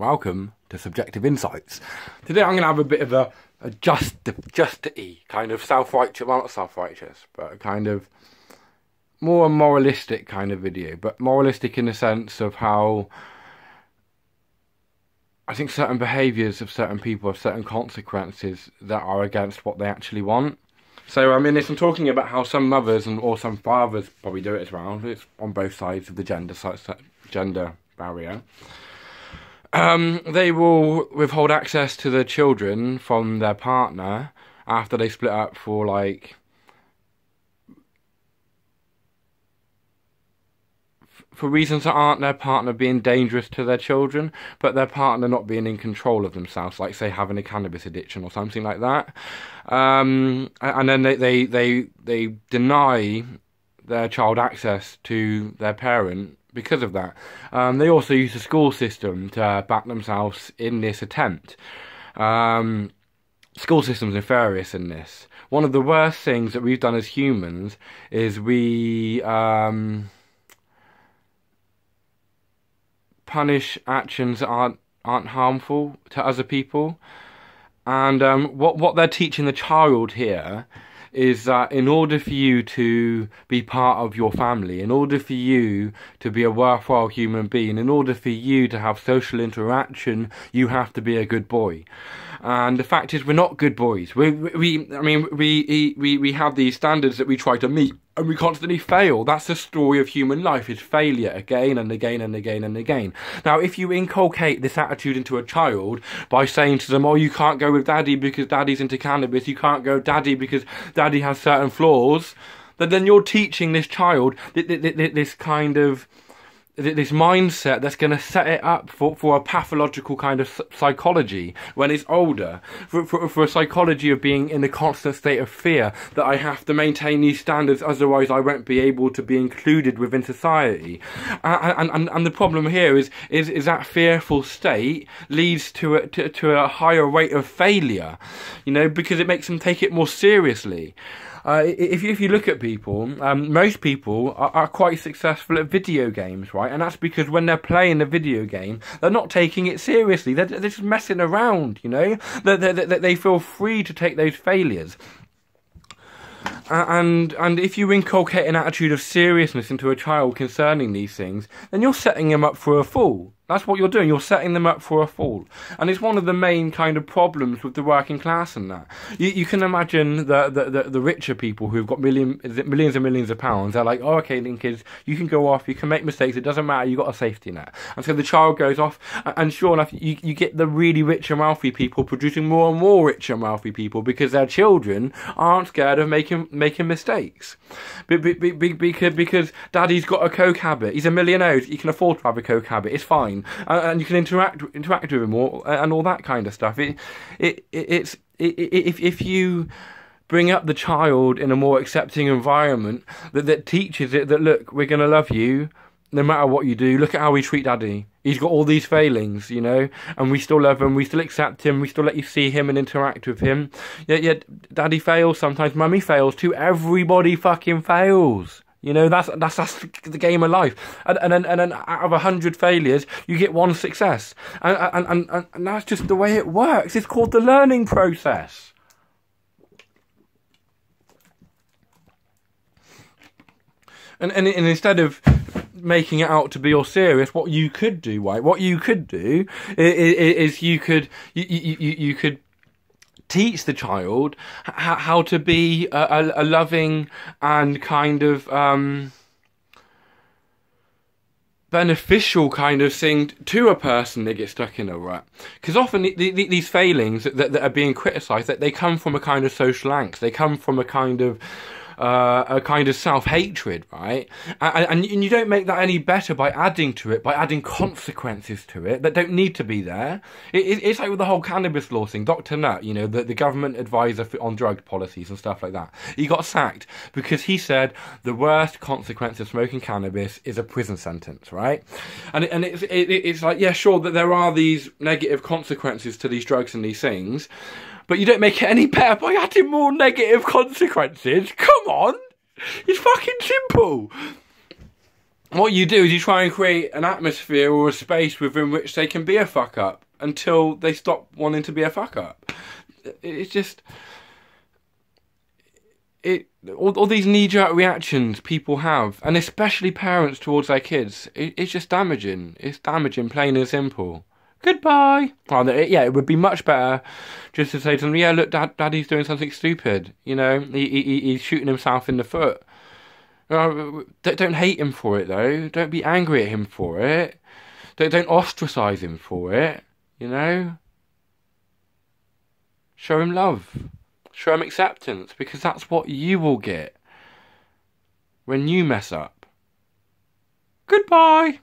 Welcome to Subjective Insights. Today I'm going to have a bit of a, a just just e kind of self-righteous, well not self-righteous, but a kind of more moralistic kind of video, but moralistic in the sense of how I think certain behaviours of certain people have certain consequences that are against what they actually want. So I mean, I'm talking about how some mothers and or some fathers probably do it as well. It's on both sides of the gender gender barrier. Um, they will withhold access to the children from their partner after they split up for like for reasons that aren't their partner being dangerous to their children, but their partner not being in control of themselves, like say having a cannabis addiction or something like that. Um, and then they, they, they, they deny their child access to their parent because of that. Um, they also use the school system to back themselves in this attempt. Um, school system's nefarious in this. One of the worst things that we've done as humans is we um, punish actions that aren't aren't harmful to other people. And um, what what they're teaching the child here is that in order for you to be part of your family, in order for you to be a worthwhile human being, in order for you to have social interaction, you have to be a good boy. And the fact is, we're not good boys. We, we, I mean, we, we, we have these standards that we try to meet, and we constantly fail. That's the story of human life: is failure again and again and again and again. Now, if you inculcate this attitude into a child by saying to them, "Oh, you can't go with daddy because daddy's into cannabis. You can't go daddy because daddy has certain flaws," then then you're teaching this child this kind of this mindset that's going to set it up for, for a pathological kind of psychology when it's older, for, for, for, a psychology of being in a constant state of fear that I have to maintain these standards, otherwise I won't be able to be included within society. And, and, and the problem here is, is, is that fearful state leads to a, to, to a higher rate of failure, you know, because it makes them take it more seriously. Uh, if, you, if you look at people, um, most people are, are, quite successful at video games, right? And that's because when they're playing a video game, they're not taking it seriously. They're, they're just messing around, you know? They, they, they, they feel free to take those failures. And and if you inculcate an attitude of seriousness into a child concerning these things, then you're setting them up for a fall. That's what you're doing. You're setting them up for a fall. And it's one of the main kind of problems with the working class and that. You, you can imagine the, the, the, the, richer people who've got million, millions and millions of pounds. They're like, oh, okay, then kids, you can go off, you can make mistakes, it doesn't matter, you've got a safety net. And so the child goes off, and sure enough, you, you get the really rich and wealthy people producing more and more rich and wealthy people because their children aren't scared of making, making mistakes. Because, because daddy's got a coke habit, he's a millionaire, he can afford to have a coke habit, it's fine and, you can interact interact with him all, uh, and all that kind of stuff. It, it it's it, if if you bring up the child in a more accepting environment that that teaches it that look, we're going to love you no matter what you do. Look at how we treat daddy. He's got all these failings, you know, and we still love him. We still accept him. We still let you see him and interact with him. Yet, yet, daddy fails sometimes. Mummy fails too. Everybody fucking fails. You know, that's that's that's the game of life. And and and, and then out of a hundred failures, you get one success. And, and and and that's just the way it works. It's called the learning process. And and, and instead of making it out to be all serious, what you could do, right? What you could do is, is you could you, you, you could teach the child how, to be a, a, loving and kind of um, beneficial kind of thing to a person that gets stuck in a rut. Because often the, the, these failings that, that, are being criticised, that they come from a kind of social angst. They come from a kind of uh, a kind of self hatred, right? And, and, you don't make that any better by adding to it, by adding consequences to it that don't need to be there. It, it, it's like with the whole cannabis law thing. Dr. Nutt, you know, the, the government advisor on drug policies and stuff like that, he got sacked because he said the worst consequence of smoking cannabis is a prison sentence, right? And, and it's, it's like, yeah, sure, that there are these negative consequences to these drugs and these things but you don't make it any better by adding more negative consequences. Come on! It's fucking simple. what you do is you try and create an atmosphere or a space within which they can be a fuck up until they stop wanting to be a fuck up. It's just it all, all these knee-jerk reactions people have, and especially parents towards their kids. It, it's just damaging. It's damaging, plain and simple. Goodbye. Yeah, it would be much better just to say to them, "Yeah, look, Dad, Daddy's doing something stupid. You know, he, he he's shooting himself in the foot." Uh, don't hate him for it though. Don't be angry at him for it. Don't don't ostracize him for it. You know. Show him love. Show him acceptance because that's what you will get when you mess up. Goodbye.